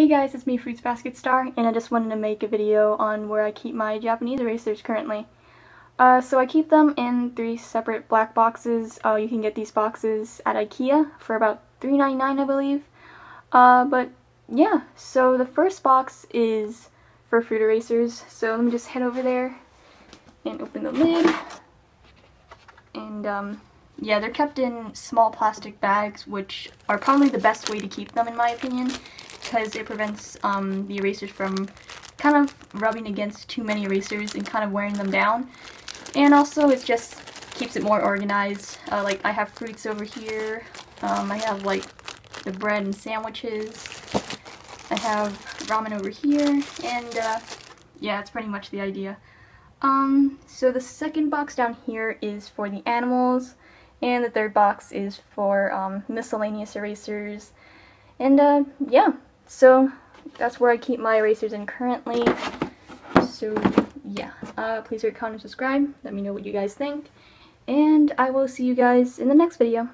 Hey guys, it's me, Fruits Basket Star, and I just wanted to make a video on where I keep my Japanese erasers currently. Uh, so I keep them in three separate black boxes. Uh, you can get these boxes at Ikea for about $3.99 I believe. Uh, but yeah, so the first box is for fruit erasers. So let me just head over there and open the lid. And um, yeah, they're kept in small plastic bags, which are probably the best way to keep them in my opinion because it prevents um, the erasers from kind of rubbing against too many erasers and kind of wearing them down. And also it just keeps it more organized. Uh, like I have fruits over here. Um, I have like the bread and sandwiches. I have ramen over here. And uh, yeah, that's pretty much the idea. Um, so the second box down here is for the animals. And the third box is for um, miscellaneous erasers. And uh, yeah, so that's where I keep my erasers in currently. So yeah, uh, please rate, comment, and subscribe. Let me know what you guys think. And I will see you guys in the next video.